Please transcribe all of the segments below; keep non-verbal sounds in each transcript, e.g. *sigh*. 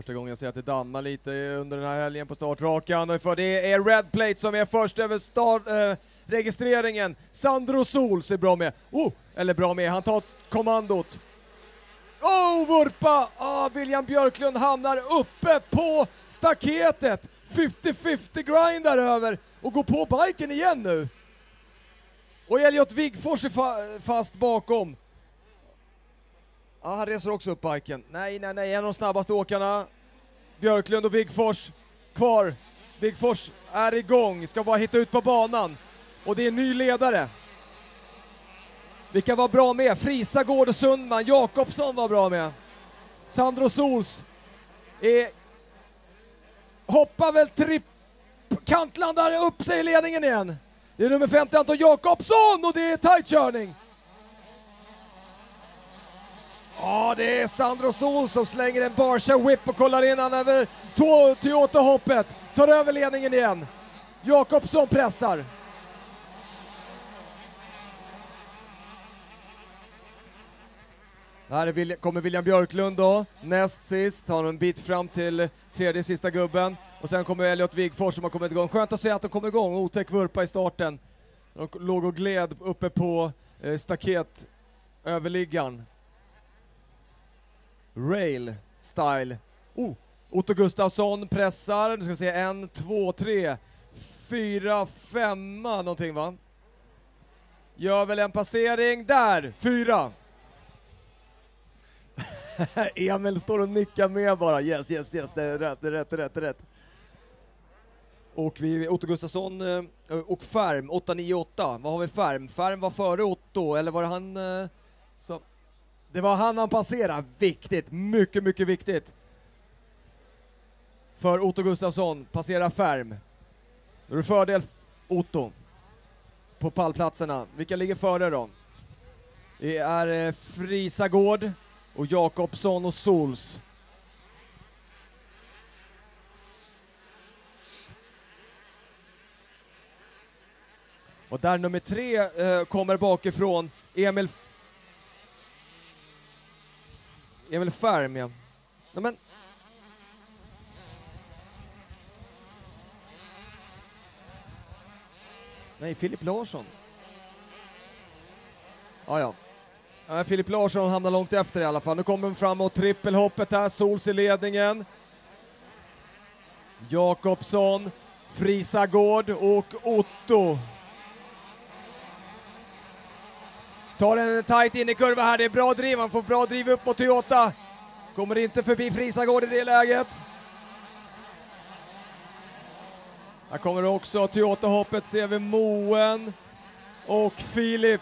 Första gången jag ser att det dammar lite under den här helgen på startrakan. Och för det är Red Plate som är först över start, eh, registreringen. Sandro Sols är bra med. Oh, eller bra med, han tar kommandot. Oh, vurpa! Ah, William Björklund hamnar uppe på staketet. 50-50 grind där över och går på biken igen nu. Och Elliot Wigfors är fa fast bakom. Ja, han reser också upp biken. Nej, nej, nej, en av de snabbaste åkarna. Björklund och Wigfors kvar. Wigfors är igång, ska bara hitta ut på banan. Och det är en ny ledare. Vilka var bra med? Frisa, Gård och Sundman. Jakobsson var bra med. Sandro Sols är... Hoppar väl tripp... Kantlandar upp sig i ledningen igen. Det är nummer 50 Anton Jakobsson och det är tight körning. Ja, det är Sandro Sol som slänger en Barsha Whip och kollar in han över Toyota-hoppet. Tar över ledningen igen. Jakobsson pressar. Här kommer William Björklund då, näst sist, har en bit fram till tredje sista gubben. Och sen kommer Elliot Wigfors som har kommit igång. Skönt att se att de kommer igång, otäck vurpa i starten. De låg och gled uppe på eh, staket överliggaren. Rail style. Oh, Otto Gustafsson pressar, nu ska vi se, en, två, tre, fyra, femma någonting va? Gör väl en passering, där, fyra! *laughs* Emil står och nickar med bara, yes, yes, yes, det är rätt, det är rätt, det är rätt, det är rätt. Och vi, Otto Gustafsson eh, och Färm, 898. Vad har vi Färm? Färm var före Otto, eller var det han eh, som... Det var han han passerade. Viktigt, mycket, mycket viktigt. För Otto Gustafsson, passera Färm. Då är det fördel Otto på pallplatserna. Vilka ligger före då? Det är eh, Frisagård och Jakobsson och Sols. Och där nummer tre eh, kommer bakifrån, Emil... Emil Färm, ja. Nej, men... Nej, Filip Larsson. Ja, ja. ja Filip Larsson hamnar långt efter i alla fall. Nu kommer de framåt, trippelhoppet här, Sols i ledningen. Jakobsson, Frisagård och Otto Tar en tight in i kurva här, det är bra driv, han får bra driv upp mot Toyota. Kommer inte förbi Frisagård i det läget. Här kommer också Toyota-hoppet, ser vi Moen och Filip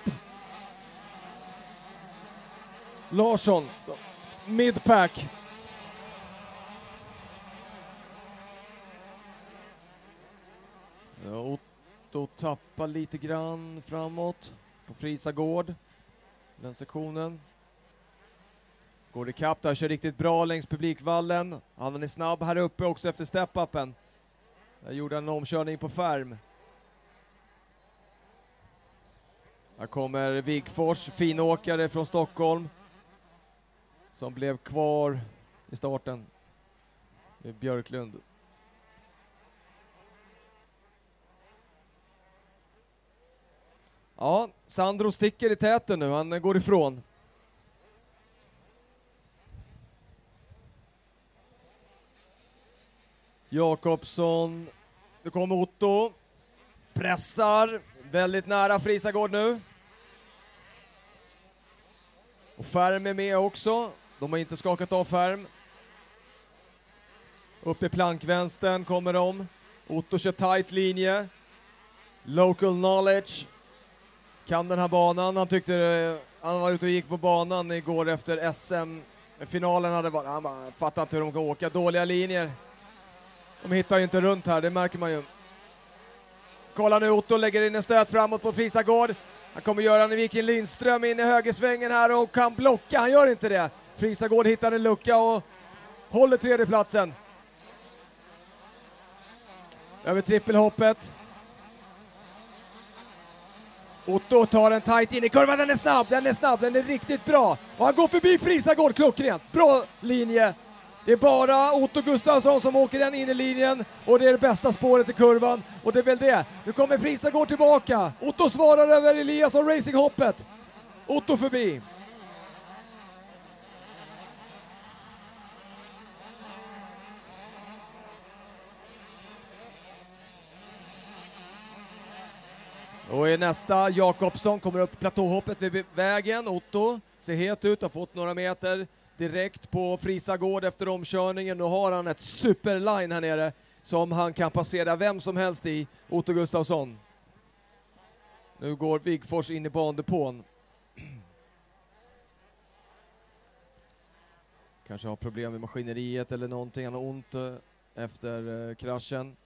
Larsson. Midpack. Otto tappar lite grann framåt på Frisagård den sektionen. Går ikapp där, kör riktigt bra längs publikvallen. Han är snabb här uppe också efter step-upen. Där gjorde han en omkörning på Färm. Här kommer Wigfors, finåkare från Stockholm. Som blev kvar i starten. Med Björklund. Ja, Sandro sticker i täten nu, han går ifrån. Jakobsson, nu kommer Otto. Pressar, väldigt nära Frisagård nu. Och Färm är med också, de har inte skakat av Färm. Upp i plankvänstern kommer de. Otto kör tight linje. Local knowledge kan den här banan. Han tyckte, han var ute och gick på banan igår efter SM. Finalen hade varit, han bara fattar inte hur de kan åka. Dåliga linjer. De hittar ju inte runt här, det märker man ju. Kolla nu, Otto lägger in en stöt framåt på Frisagård. Han kommer göra en Viking Lindström in i högersvängen här och kan blocka, han gör inte det. Frisagård hittar en lucka och håller tredjeplatsen. Över trippelhoppet. Otto tar en tight in i kurvan, den är snabb, den är snabb, den är riktigt bra. Och han går förbi Frisagård klockrent. Bra linje. Det är bara Otto Gustafsson som åker den in i linjen och det är det bästa spåret i kurvan och det är väl det. Nu kommer Frisagård tillbaka. Otto svarar över Eliasson Racinghoppet. Otto förbi. Och är nästa, Jakobsson kommer upp platåhoppet vid vägen. Otto ser het ut, har fått några meter direkt på Frisagård efter omkörningen. Nu har han ett superline här nere som han kan passera vem som helst i, Otto Gustafsson. Nu går Wigfors in i bandepån. Kanske har problem med maskineriet eller någonting, han har ont eh, efter eh, kraschen.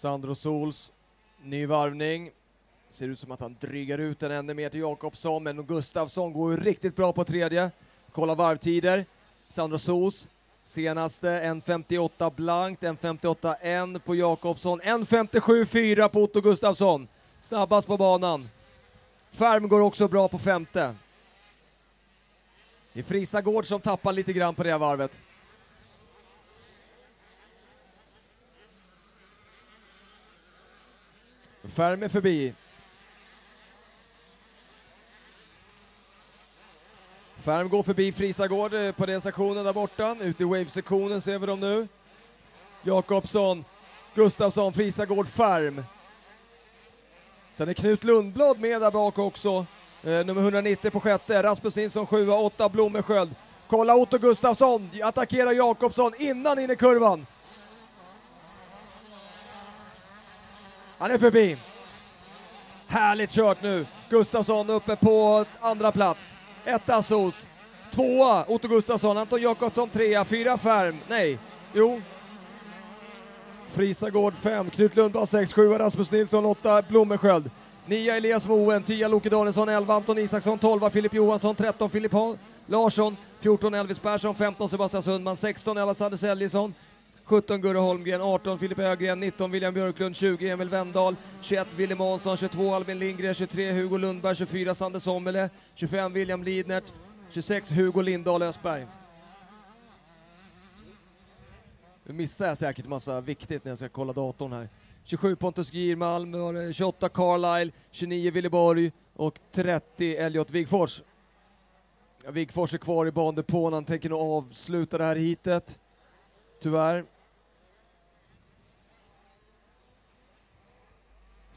Sandro Sols, ny varvning. Ser ut som att han drygar ut den ännu mer till Jakobsson, men Gustafsson går ju riktigt bra på tredje. Kolla varvtider. Sandro Sols, senaste 1.58 blankt, 1.58 1 på Jakobsson, 1.57-4 på Otto Gustafsson. Snabbast på banan. Färm går också bra på femte. Det är Frisagård som tappar lite grann på det här varvet. Fermi är förbi. Färm går förbi Frisagård eh, på den sektionen där borta. Ute i wave-sektionen ser vi dem nu. Jakobsson, Gustafsson, Frisagård, Färm. Sen är Knut Lundblad med där bak också. Eh, nummer 190 på sjätte. Rasmus Nilsson sjua, 8 Blommersköld. Kolla Otto Gustafsson attackerar Jakobsson innan in i kurvan. Han är förbi. Härligt kört nu. Gustafsson uppe på andra plats. Etta Sos. Tvåa Otto Gustafsson, Anton Jakobsson trea, fyra Färm. Nej, jo. Frisagård fem, Knut Lundblad sex, sjua Rasmus Nilsson, åtta Blommersköld. Nia Elias Moen, 10 Loke Danielsson, 11 Anton Isaksson, 12 Filip Johansson, 13 Filip Larsson, 14 Elvis Persson, 15 Sebastian Sundman, 16 Alexander Säljesson, 17 Gurra Holmgren, 18 Filip Ögren, 19 William Björklund, 20 Emil Wendahl, 21 Willy Månsson, 22 Albin Lindgren, 23 Hugo Lundberg, 24 Sander Sommele, 25 William Lidnert, 26 Hugo Lindahl Östberg. Nu missar jag säkert massa viktigt när jag ska kolla datorn här. 27 Pontus Giermalm, 28 Carlisle, 29 Willeborg och 30 Elliot Wigfors. Wigfors är kvar i bandepån, han tänker nog avsluta det här hitet. Tyvärr.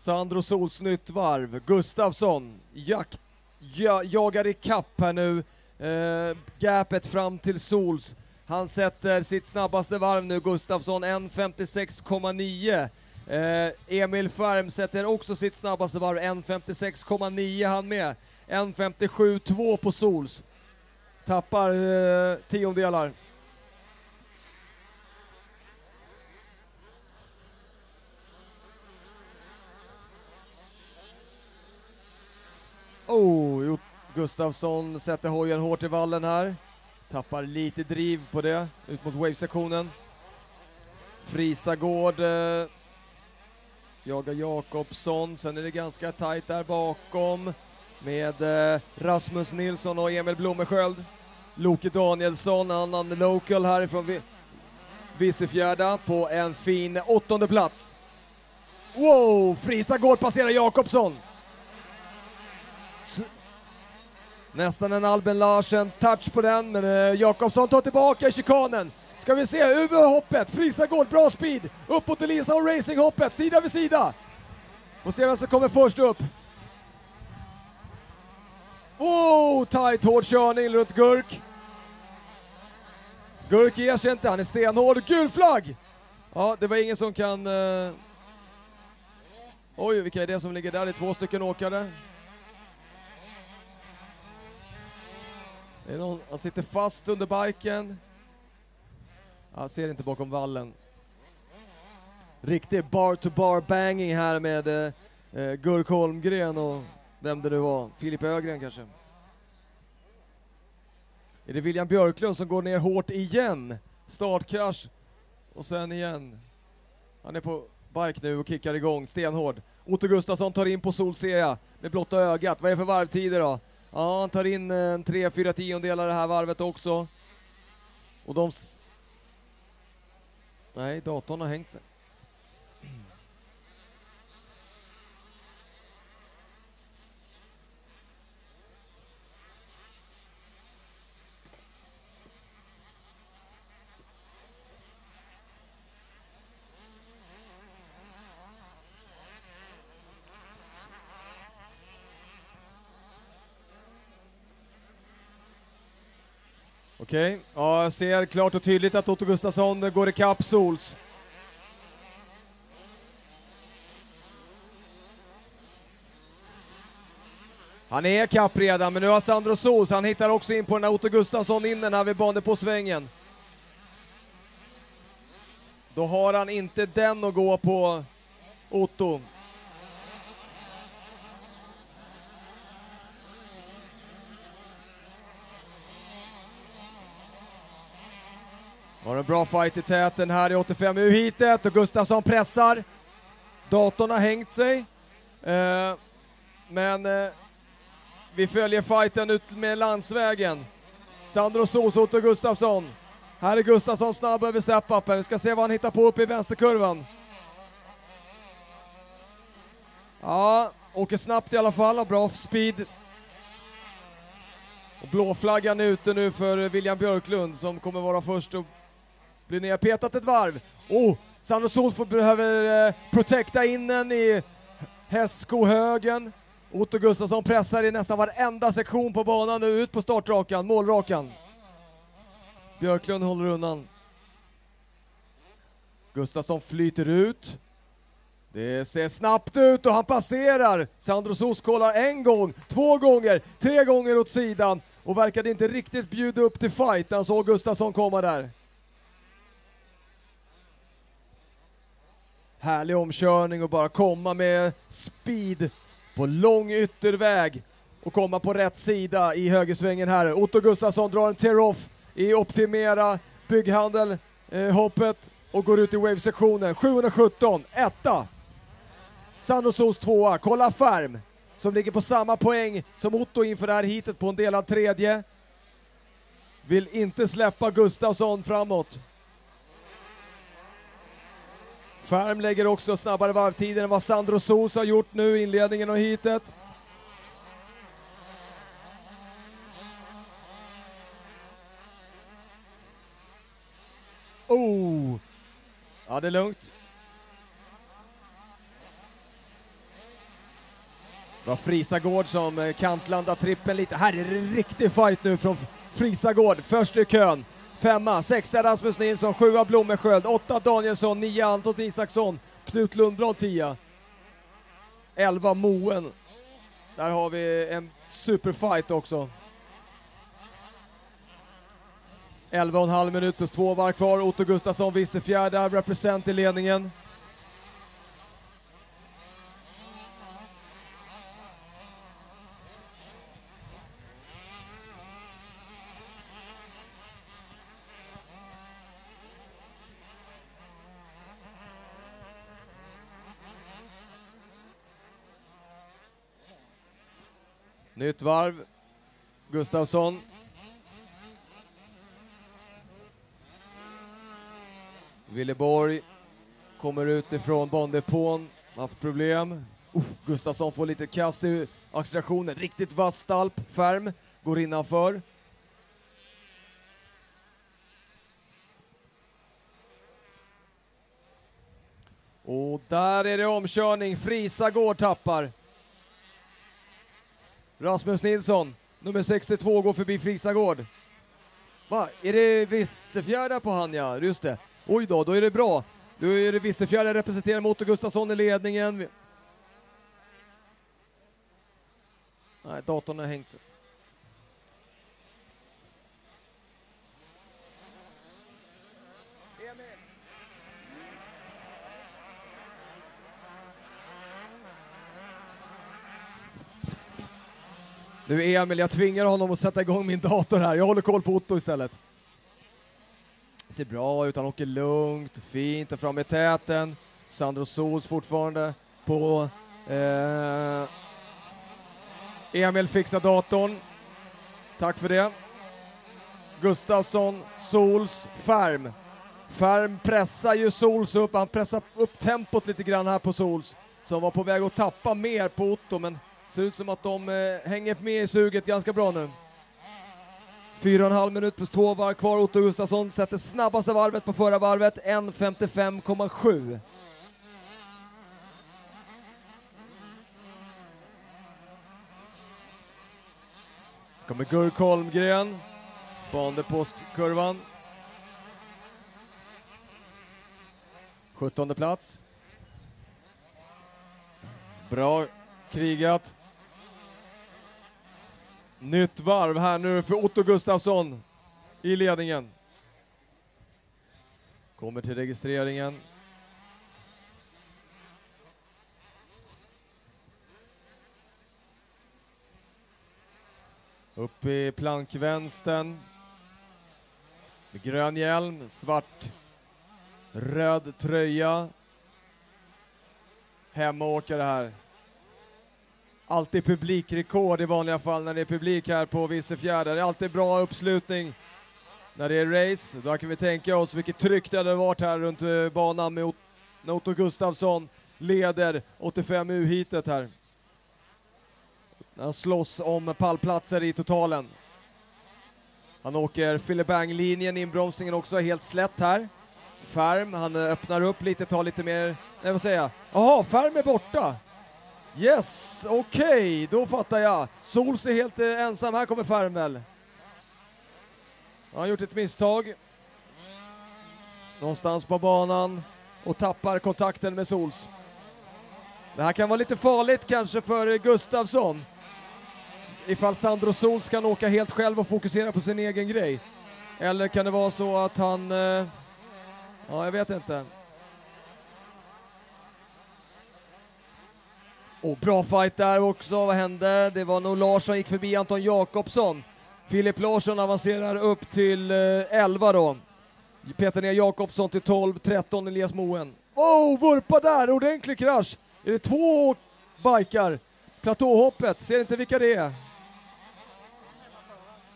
Sandro Sols nytt varv. Gustavsson jakt, ja, jagar i kapp här nu. Eh, gapet fram till Sols. Han sätter sitt snabbaste varv nu, Gustafsson, 1.56,9. Eh, Emil Färm sätter också sitt snabbaste varv, 1.56,9 han med. 1.57,2 på Sols. Tappar eh, tiondelar. Oh, Gustafsson sätter hojen hårt i vallen här. Tappar lite driv på det, ut mot wave-sektionen. Frisagård eh, jagar Jakobsson, sen är det ganska tajt där bakom med eh, Rasmus Nilsson och Emil Blommesköld. Loke Danielsson, annan local härifrån Vi Vissefjärda på en fin åttonde plats. Wow, Frisagård passerar Jakobsson. Nästan en Albin Larsen touch på den, men eh, Jakobsson tar tillbaka i chikanen. Ska vi se, UV-hoppet, Frisagård, bra speed. Uppåt Elisa och racinghoppet, sida vid sida. Får se vem som kommer först upp. Oh, tight hård körning runt Gurk. Gurk ger sig inte, han är stenhård. Gul flagg! Ja, det var ingen som kan... Uh... Oj, vilka är det som ligger där? Det är två stycken åkare. Det är någon, han sitter fast under biken. Han ser inte bakom vallen. Riktig bar-to-bar banging här med eh, eh, Gurk Holmgren och vem det nu var, Filip Ögren kanske. Är det William Björklund som går ner hårt igen? Startkrasch och sen igen. Han är på bike nu och kickar igång stenhård. Otto Gustafsson tar in på Solsea med blotta ögat. Vad är det för varvtider då? Ja, han tar in eh, en 3-4 tiondelar det här varvet också. Och de... Nej, datorn har hängt sig. Okej, ja, jag ser klart och tydligt att Otto Gustafsson går ikapp Sols. Han är kapp redan, men nu har Sandro Sols, han hittar också in på den här Otto Gustafsson in den här vid bandet på svängen. Då har han inte den att gå på Otto. Har en bra fight i täten här i 85 u hitet och Gustafsson pressar. Datorn har hängt sig. Eh, men eh, vi följer fighten ut med landsvägen. Sandro Sosot och Gustafsson. Här är Gustafsson snabb över step-upen. Vi ska se vad han hittar på uppe i vänsterkurvan. Ja, åker snabbt i alla fall, har bra speed. Och blåflaggan är ute nu för William Björklund som kommer vara först och blir nerpetat ett varv. Oh, Sandro Solford behöver eh, protekta in den i hästskohögen. Otto Gustafsson pressar i nästan varenda sektion på banan nu, ut på startrakan, målrakan. Björklund håller undan. Gustafsson flyter ut. Det ser snabbt ut och han passerar. Sandro Sos kollar en gång, två gånger, tre gånger åt sidan och verkade inte riktigt bjuda upp till fight när han såg Gustafsson komma där. Härlig omkörning och bara komma med speed på lång ytterväg och komma på rätt sida i högersvängen här. Otto Gustafsson drar en tear-off i Optimera bygghandel eh, hoppet och går ut i wave-sektionen. 717, etta. Sandro tvåa, kolla Färm som ligger på samma poäng som Otto inför det här hitet på en delad tredje. Vill inte släppa Gustafsson framåt. Färm lägger också snabbare varvtider än vad Sandro Sosa har gjort nu i inledningen av hitet. Oh! Ja, det är lugnt. Det var Frisagård som eh, kantlandade trippen lite. Här är det en riktig fight nu från Frisagård. Först i kön. Femma, sexa Rasmus Nilsson, sjua Blommensköld, åtta Danielsson, nio Anton Isaksson, Knut Lundblad tia. Elva Moen. Där har vi en superfight också. 11,5 minut plus två varv kvar. Otto Gustafsson, Vissefjärda, represent i ledningen. Nytt varv. Gustafsson. Willeborg kommer utifrån banddepån, haft problem. Uh, Gustafsson får lite kast i accelerationen, riktigt vass stalp. Färm går innanför. Och där är det omkörning, Frisa går tappar. Rasmus Nilsson, nummer 62, går förbi Frisagård. Va, är det Vissefjärda på han ja, just det. Oj då, då är det bra. Då är det Vissefjärda representerar Motor Gustafsson i ledningen. Nej, datorn har hängt sig. Du Emil, jag tvingar honom att sätta igång min dator här. Jag håller koll på Otto istället. Det ser bra ut, han åker lugnt, fint och fram i täten. Sandro Sols fortfarande på eh, Emil fixar datorn. Tack för det. Gustafsson, Sols, Färm. Färm pressar ju Sols upp, han pressar upp tempot lite grann här på Sols som var på väg att tappa mer på Otto men ser ut som att de eh, hänger med i suget ganska bra nu. Fyra och en halv minut plus två varv kvar. Otto Gustafsson sätter snabbaste varvet på förra varvet, 1.55,7. Kommer Gurk Holmgren, bandepostkurvan. 17 plats. Bra krigat. Nytt varv här nu för Otto Gustafsson i ledningen. Kommer till registreringen. Upp i plankvänstern. Grön hjälm, svart, röd tröja. Hemmaåkare här. Alltid publikrekord i vanliga fall när det är publik här på Vissefjärda. Det är alltid bra uppslutning när det är race. Då kan vi tänka oss vilket tryck det hade varit här runt eh, banan med Otto Gustafsson leder 85 U-heatet här. Han slåss om pallplatser i totalen. Han åker filibang-linjen, inbromsningen också helt slätt här. Färm, han öppnar upp lite, tar lite mer, nej vad säger jag? Jaha, Färm är borta! Yes, okej, okay, då fattar jag. Sols är helt eh, ensam, här kommer Färmel. Han har gjort ett misstag. Någonstans på banan och tappar kontakten med Sols. Det här kan vara lite farligt kanske för Gustavsson ifall Sandro Sols kan åka helt själv och fokusera på sin egen grej. Eller kan det vara så att han... Eh, ja, jag vet inte. Och bra fight där också, vad hände? Det var nog Larsson som gick förbi Anton Jakobsson. Filip Larsson avancerar upp till eh, 11 då. Peter ner Jakobsson till 12, 13 Elias Moen. Oh, vurpa där, ordentlig krasch! Är det två bikar? Platåhoppet, ser inte vilka det är.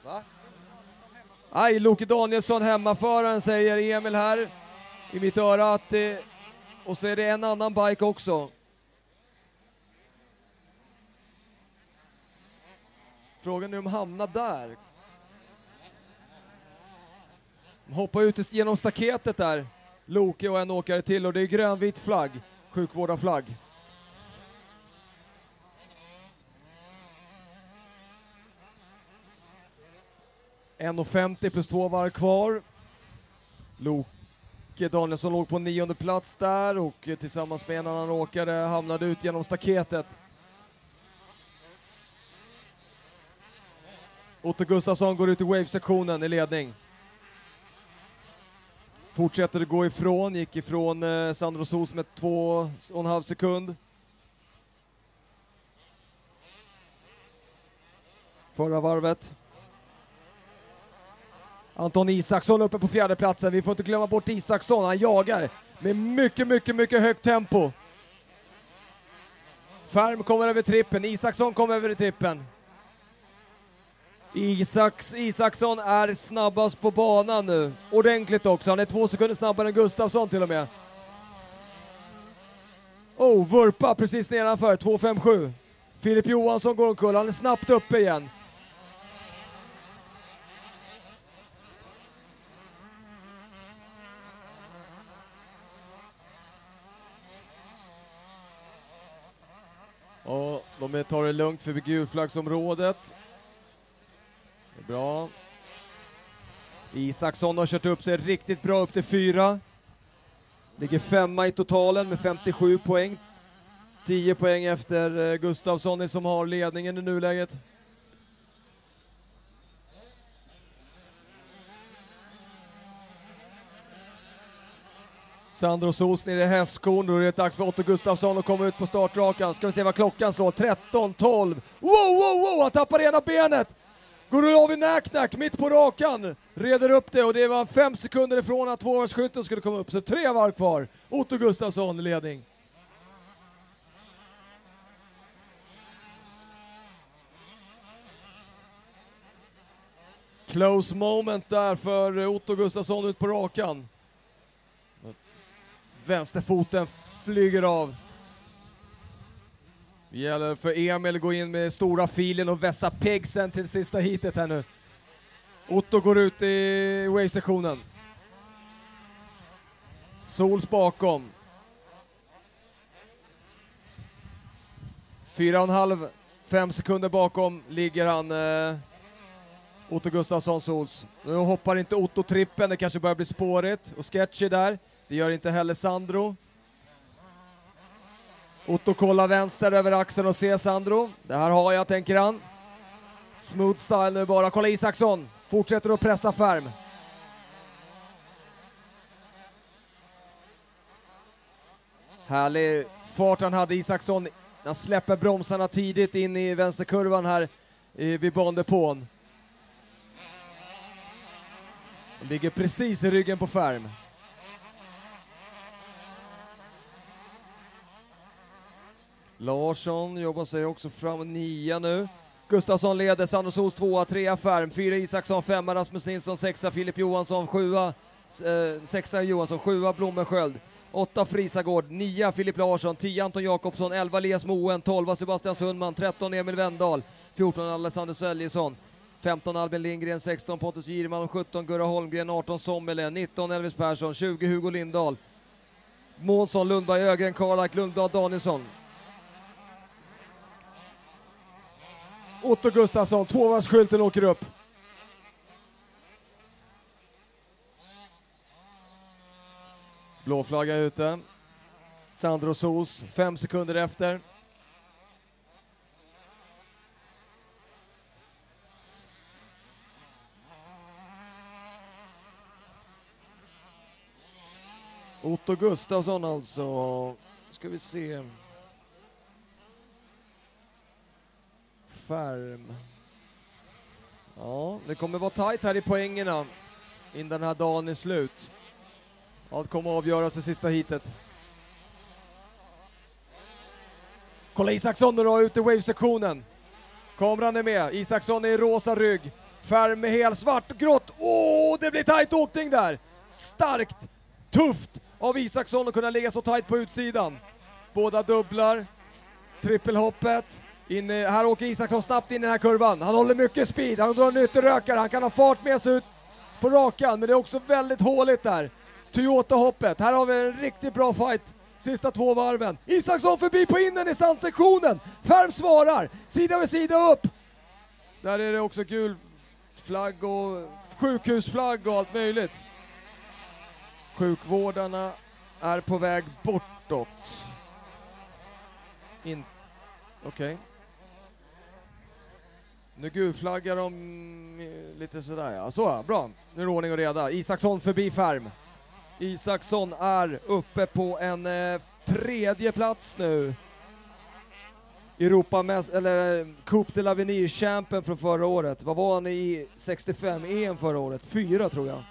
Va? Aj, Loke Danielsson, hemmaföraren, säger Emil här i mitt öra att det, och så är det en annan bike också. Frågan är om de hamnar där. De hoppar ut genom staketet där, Loke och en åkare till och det är grönvit flagg, sjukvårdarflagg. 1.50 plus två varv kvar. Loke Danielsson låg på nionde plats där och tillsammans med en annan åkare hamnade ut genom staketet. Otto Gustafsson går ut i wave-sektionen i ledning. Fortsätter att gå ifrån, gick ifrån eh, Sandro Sos med två och en halv sekund. Förra varvet. Anton Isaksson uppe på fjärde platsen. Vi får inte glömma bort Isaksson, han jagar med mycket, mycket, mycket högt tempo. Färm kommer över trippen, Isaksson kommer över trippen. Isaks, Isaksson är snabbast på banan nu, ordentligt också. Han är två sekunder snabbare än Gustafsson till och med. Oh, vurpa precis nedanför, 2.57. Filip Johansson går omkull, han är snabbt uppe igen. Och de tar det lugnt förbi gulflaggsområdet. Bra. Isaksson har kört upp sig riktigt bra upp till fyra. Ligger femma i totalen med 57 poäng. 10 poäng efter eh, Gustavsson som har ledningen i nuläget. Sandro Sos nere i hästskon, då är det dags för Otto Gustafsson att komma ut på startrakan. Ska vi se vad klockan slår, 13, 12. Wow, wow, wow, han tappar ena benet! Går av i Gorojovi Näknak mitt på rakan reder upp det och det var fem sekunder ifrån att tvåvarvsskytten skulle komma upp. Så tre varv kvar. Otto Gustafsson i ledning. Close moment där för Otto Gustafsson ut på rakan. Vänsterfoten flyger av. Det gäller för Emil att gå in med stora filen och vässa pegsen till sista hitet här nu. Otto går ut i wave-sektionen. Sols bakom. Fyra och en halv, fem sekunder bakom ligger han eh, Otto Gustafsson Sols. Nu hoppar inte Otto trippen, det kanske börjar bli spårigt och sketchy där. Det gör inte heller Sandro. Otto kollar vänster över axeln och ser Sandro. Det här har jag, tänker han. Smooth style nu bara. Kolla Isaksson. Fortsätter att pressa Färm. Härlig fart han hade Isaksson. Han släpper bromsarna tidigt in i vänsterkurvan här vid bandepån. Ligger precis i ryggen på Färm. Larsson jobbar sig också fram nia nu. Gustafsson leder, Sandros tvåa, trea Färm, fyra Isaksson, femma Rasmus Nilsson, sexa Filip Johansson, sjua, eh, sexa Johansson, sjua Blommensköld, åtta Frisagård, nia Filip Larsson, tio Anton Jakobsson, elva Elias Moen, tolva Sebastian Sundman, tretton Emil Wendahl, fjorton Alexander Söljesson, 15 Albin Lindgren, 16 Pontus Girman, 17 Gurra Holmgren, 18 Sommele, 19 Elvis Persson, 20 Hugo Lindahl, Månsson, Lundberg, Ögren, Karlak, Lundblad, Danielsson, Otto Gustafsson, tvåvarvsskylten åker upp. Blå flagga ute. Sandro Sos, fem sekunder efter. Otto Gustafsson alltså. Ska vi se. Färm. Ja, det kommer vara tajt här i poängerna innan den här dagen är slut. Allt kommer att avgöras i sista hitet. Kolla Isaksson nu då, ute i wave-sektionen. Kameran är med, Isaksson är i rosa rygg. Färm är helsvart. grått. Åh, oh, det blir tajt åkning där! Starkt, tufft av Isaksson att kunna ligga så tajt på utsidan. Båda dubblar, trippelhoppet. In, eh, här åker Isaksson snabbt in i den här kurvan. Han håller mycket speed, han drar en ytterrökare, han kan ha fart med sig ut på rakan, men det är också väldigt håligt där. Toyota-hoppet, här har vi en riktigt bra fight sista två varven. Isaksson förbi på innen i sandsektionen. Färm svarar, sida vid sida upp. Där är det också gul flagg och sjukhusflagg och allt möjligt. Sjukvårdarna är på väg bortåt. In... Okej. Okay. Nu gulflaggar de eh, lite sådär ja. Så ja, bra. Nu är det ordning och reda. Isaksson förbi Färm. Isaksson är uppe på en eh, tredje plats nu. Europa eller eh, Coupe de l'Avenir champion från förra året. Vad var han i 65 EM förra året? Fyra tror jag.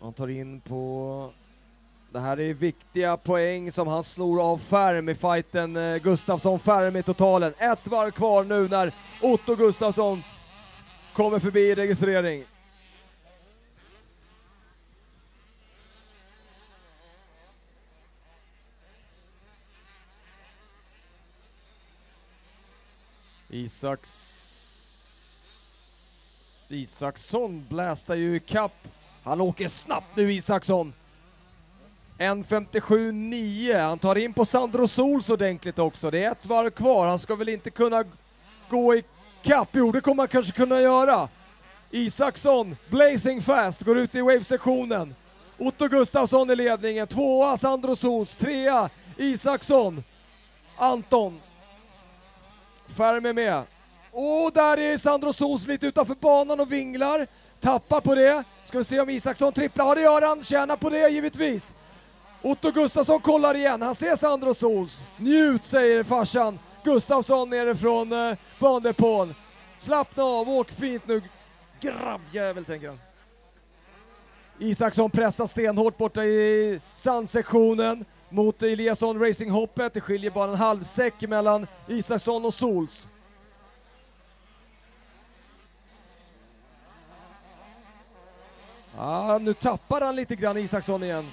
Han tar in på det här är viktiga poäng som han snor av Färm i fighten. Eh, Gustafsson Färm i totalen. Ett varv kvar nu när Otto Gustafsson kommer förbi i registrering. Isaks... Isaksson blästar ju i kapp. Han åker snabbt nu Isaksson. 1.57,9. Han tar in på Sandro Sols ordentligt också. Det är ett varv kvar. Han ska väl inte kunna gå i kapp. Jo, det kommer han kanske kunna göra. Isaksson, blazing fast, går ut i wave-sektionen. Otto Gustafsson i ledningen. Tvåa Sandro Sols. Trea Isaksson. Anton. Ferm är med. Och där är Sandro Sols lite utanför banan och vinglar. Tappar på det. Ska vi se om Isaksson tripplar. Ja, det gör han. Tjänar på det givetvis. Otto Gustafsson kollar igen, han ser Sandro Sols. Njut säger farsan Gustafsson nere från eh, bandepån. Slappna av, åk fint nu grabbjävel tänker han. Isaksson pressar stenhårt borta i sandsektionen mot Eliasson Racing-hoppet. Det skiljer bara en halv säck mellan Isaksson och Sols. Ah, nu tappar han lite grann Isaksson igen.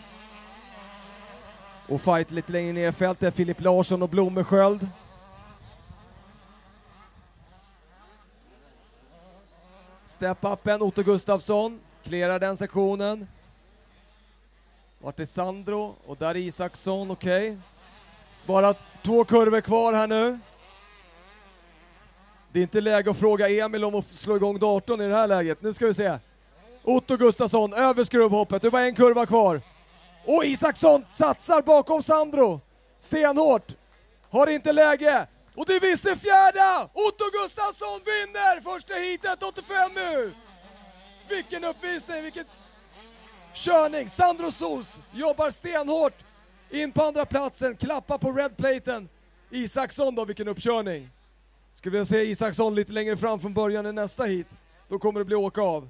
Och fight lite längre ner i fältet, Filip Larsson och Blommersköld. Step-upen, Otto Gustafsson, clearar den sektionen. Vart är Sandro? Och där är Isaksson, okej. Okay. Bara två kurvor kvar här nu. Det är inte läge att fråga Emil om att slå igång datorn i det här läget. Nu ska vi se. Otto Gustafsson över skrubbhoppet, det var en kurva kvar. Och Isaksson satsar bakom Sandro. Stenhårt. Har inte läge. Och det visar fjärde! Otto Gustafsson vinner första heatet 85 nu! Vilken uppvisning, vilken körning! Sandro Sos jobbar stenhårt in på andra platsen, klappar på redplaten. Isaksson då, vilken uppkörning! Skulle vilja se Isaksson lite längre fram från början i nästa hit. Då kommer det bli åka av.